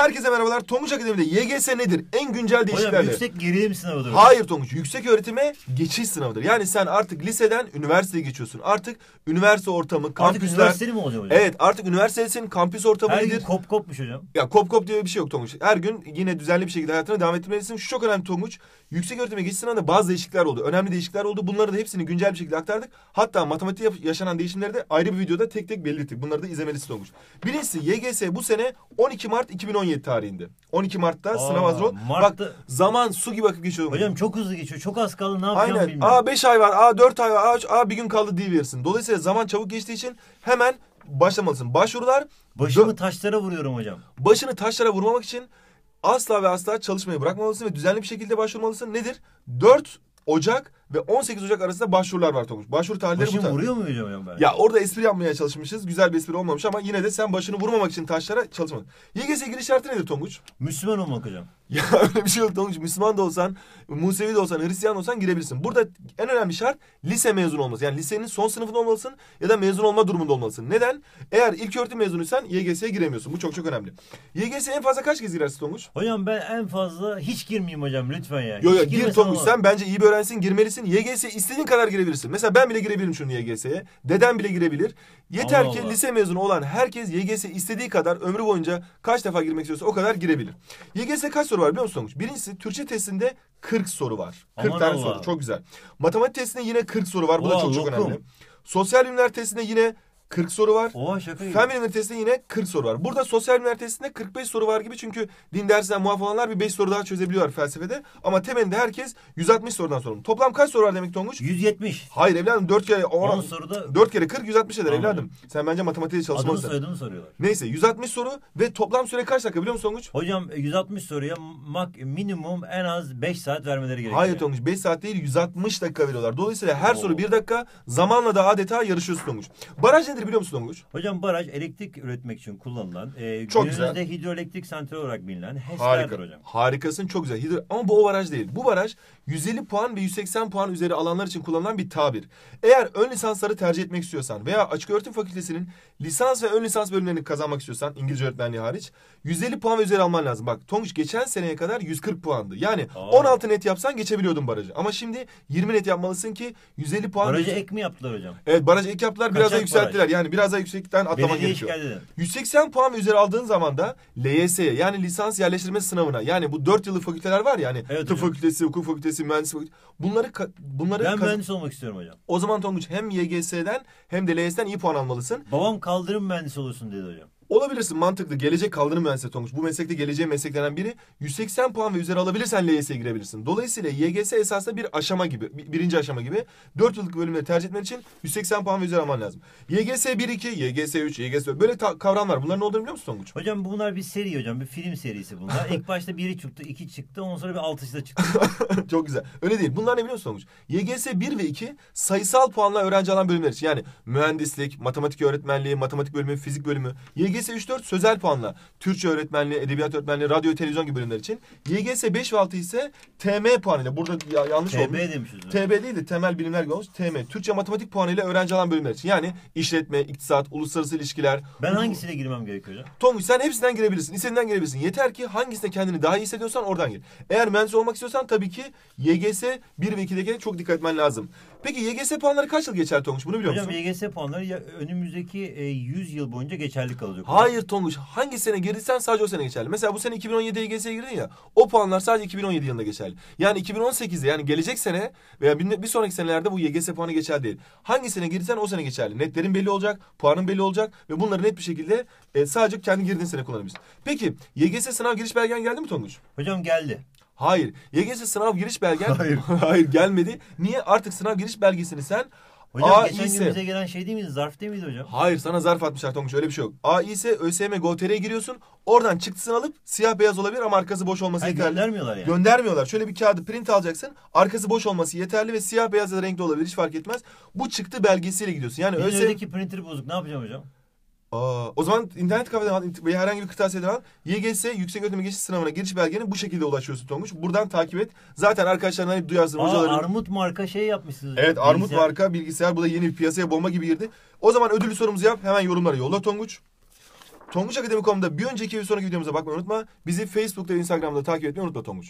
Herkese merhabalar. Tonguç Akademi'de YGS nedir? En güncel Hocam değişikliklerle. yüksek gerilim sınavıdır. Hayır Tonguç. Yüksek öğretime geçiş sınavıdır. Yani sen artık liseden üniversiteye geçiyorsun. Artık üniversite ortamı, Artık kampüsler. üniversiteli mi olacak hocam? Evet artık üniversitesin kampüs ortamı Her nedir? gün kop kopmuş hocam. Ya kop kop diye bir şey yok Tonguç. Her gün yine düzenli bir şekilde hayatına devam ettirmelisin. Şu çok önemli Tonguç. Yüksek öğretime geçiş sınavında bazı değişiklikler oldu. Önemli değişiklikler oldu. Bunları da hepsini güncel bir şekilde aktardık. Hatta matematikte yaşanan değişimleri de ayrı bir videoda tek tek belirttik. Bunları da izlemelisin Tonguç. Birincisi YGS bu sene 12 Mart 2017 tarihinde. 12 Mart'ta sınav hazır ol. Mart'ta- Bak zaman su gibi akıp geçiyor. Hocam çok hızlı geçiyor. Çok az kaldı ne yapacağım Aynen. bilmiyorum. Aa 5 ay var. Aa 4 ay var. Aa, aa bir gün kaldı diyebilirsin. Dolayısıyla zaman çabuk geçtiği için hemen başlamalısın. Başvurular Başımı taşlara vuruyorum hocam. başını taşlara vurmamak için asla ve asla çalışmayı bırakmamalısın ve düzenli bir şekilde başvurmalısın. Nedir? 4 Ocak ve 18 Ocak arasında başvurular var Tonguç. Başvuru tarihleri bu Başım tarih. vuruyor mu hocam ben? Ya orada espri yapmaya çalışmışız. Güzel bir espri olmamış ama yine de sen başını vurmamak için taşlara çalışmadın. YGS giriş şartı nedir Tonguç? Müslüman olmak hocam. Ya öyle bir şey yok Tonguç. Müslüman da olsan, Musevi de olsan, Hristiyan da olsan girebilirsin. Burada en önemli şart lise mezunu olması. Yani lisenin son sınıfında olmalısın ya da mezun olma durumunda olmalısın. Neden? Eğer ilk öğretim mezunuysan YGS'ye giremiyorsun. Bu çok çok önemli. YGS'ye en fazla kaç kez girersin Tonguç? Hocam ben en fazla hiç girmeyeyim hocam lütfen ya. Yo yo Hiç gir Tonguç sen bence iyi bir öğrencisin girmelisin. YGS'ye istediğin kadar girebilirsin. Mesela ben bile girebilirim şunu YGS'ye. Dedem bile girebilir. Yeter Allah ki Allah. lise mezunu olan herkes YGS istediği kadar ömrü boyunca kaç defa girmek istiyorsa o kadar girebilir. YGS kaç soru var biliyor musun Tonguç? Birincisi Türkçe testinde 40 soru var. 40 Aman tane Allah. soru çok güzel. Matematik testinde yine 40 soru var. Bu da çok çok lokum. önemli. Sosyal bilimler testinde yine 40 soru var. Oha şaka gibi. Fen bilimleri testinde yine 40 soru var. Burada sosyal bilimler testinde 45 soru var gibi çünkü din dersinden muaf olanlar bir 5 soru daha çözebiliyor felsefede. Ama temelinde herkes 160 sorudan sorumlu. Toplam kaç soru var demek Tonguç? 170. Hayır evladım 4 kere 10 10, soruda 4 kere 40 160 eder Tamam. evladım. Sen bence matematiğe çalışmalısın. soyadımı soruyorlar. Neyse 160 soru ve toplam süre kaç dakika biliyor musun Tonguç? Hocam e, 160 soruya mak minimum en az 5 saat vermeleri gerekiyor. Hayır Tonguç 5 saat değil 160 dakika veriyorlar. Dolayısıyla her Oo. soru 1 dakika zamanla da adeta yarışıyorsun Tonguç. Baraj nedir biliyor musun Tonguç? Hocam baraj elektrik üretmek için kullanılan, e, Çok günümüzde hidroelektrik santral olarak bilinen HES'lerdir Harika. hocam. Harikasın çok güzel. Hidro- Ama bu o baraj değil. Bu baraj 150 puan ve 180 puan üzeri alanlar için kullanılan bir tabir. Eğer ön lisansları tercih etmek istiyorsan veya açık öğretim fakültesinin lisans ve ön lisans bölümlerini kazanmak istiyorsan İngilizce öğretmenliği hariç 150 puan ve üzeri alman lazım. Bak Tonguç geçen seneye kadar 140 puandı. Yani Aa. 16 net yapsan geçebiliyordun barajı. Ama şimdi 20 net yapmalısın ki 150 puan... Barajı ek mi yaptılar hocam? Evet baraj ek yaptılar biraz da Kaçak yükselttiler. Yani biraz daha yüksekten atlaman Belediye gerekiyor. şikayet edin. 180 puan ve üzeri aldığın zaman da LYS'ye yani lisans yerleştirme sınavına yani bu 4 yıllık fakülteler var ya hani Evet tıp hocam. fakültesi, hukuk fakültesi, mühendislik fakültesi bunları ka- bunları Ben kaz- mühendis olmak istiyorum hocam. o zaman Tonguç hem YGS'den hem de LYS'den iyi puan almalısın. Babam kaldırım mühendisi olursun dedi hocam. Olabilirsin mantıklı. Gelecek kaldırım mühendisliği Tonguç. Bu meslekte geleceğin mesleklerinden biri. 180 puan ve üzeri alabilirsen LYS'ye girebilirsin. Dolayısıyla YGS esasında bir aşama gibi, bir- birinci aşama gibi. 4 yıllık bölümleri tercih etmen için 180 puan ve üzeri alman lazım. YGS 1-2, YGS 3, YGS 4 böyle ta- kavram var. Bunların ne olduğunu biliyor musun Tonguç? Hocam bunlar bir seri hocam. Bir film serisi bunlar. İlk başta biri çıktı, iki çıktı. Ondan sonra bir altısı da çıktı. Çok güzel. Öyle değil. Bunlar ne biliyor musun Tonguç? YGS 1 ve 2 sayısal puanla öğrenci alan bölümler için. Yani mühendislik, matematik öğretmenliği, matematik bölümü, fizik bölümü. YGS 3-4 sözel puanla. Türkçe öğretmenliği, edebiyat öğretmenliği, radyo, televizyon gibi bölümler için. YGS 5 ve 6 ise TM puanıyla. Burada ya- yanlış TB olmuş. demişiz. TB değil de temel bilimler gibi olmuş. TM. Türkçe matematik puanıyla öğrenci alan bölümler için. Yani işletme, iktisat, uluslararası ilişkiler. Ben hangisiyle girmem gerekiyor hocam? Tonguç sen hepsinden girebilirsin. İstediğinden girebilirsin. Yeter ki hangisinde kendini daha iyi hissediyorsan oradan gir. Eğer mühendis olmak istiyorsan tabii ki YGS 1 ve 2'deki çok dikkat etmen lazım. Peki YGS puanları kaç yıl geçer Tonguç? Bunu biliyor Hocam musun? YGS puanları ya önümüzdeki e, 100 yıl boyunca geçerli kalacak. Hayır Tonguç. Hangi sene girdiysen sadece o sene geçerli. Mesela bu sene 2017 YGS'ye girdin ya. O puanlar sadece 2017 yılında geçerli. Yani 2018'de yani gelecek sene veya bir, bir sonraki senelerde bu YGS puanı geçerli değil. Hangi sene girdiysen o sene geçerli. Netlerin belli olacak, puanın belli olacak ve bunları net bir şekilde e, sadece kendi girdiğin sene kullanabilirsin. Peki YGS sınav giriş belgen geldi mi Tonguç? Hocam geldi. Hayır. YGS sınav giriş belgen Hayır. hayır gelmedi. Niye? Artık sınav giriş belgesini sen Hocam A, geçen ise- gün bize gelen şey değil miydi? Zarf değil miydi hocam? Hayır sana zarf atmışlar Tonguç öyle bir şey yok. A ise ÖSYM Go.tr'ye giriyorsun. Oradan çıktısını alıp siyah beyaz olabilir ama arkası boş olması Hayır, yeterli. göndermiyorlar yani. Göndermiyorlar. Şöyle bir kağıdı print alacaksın. Arkası boş olması yeterli ve siyah beyaz ya da renkli olabilir hiç fark etmez. Bu çıktı belgesiyle gidiyorsun. Yani ÖSYM... evdeki printer bozuk. Ne yapacağım hocam? Aa, o zaman internet kafeden al veya herhangi bir kırtasiyeden al. YGS yüksek öğretim geçiş sınavına giriş belgeni bu şekilde ulaşıyorsun Tonguç. Buradan takip et. Zaten arkadaşlarına hep duyarsın. Aa, hocaların- armut marka şey yapmışsınız. Evet Armut Bilgisayar. marka bilgisayar bu da yeni bir piyasaya bomba gibi girdi. O zaman ödüllü sorumuzu yap hemen yorumlara yolla Tonguç. tonguçakademi.com'da bir önceki ve sonraki videomuza bakmayı unutma. Bizi Facebook'ta ve Instagram'da takip etmeyi unutma Tonguç.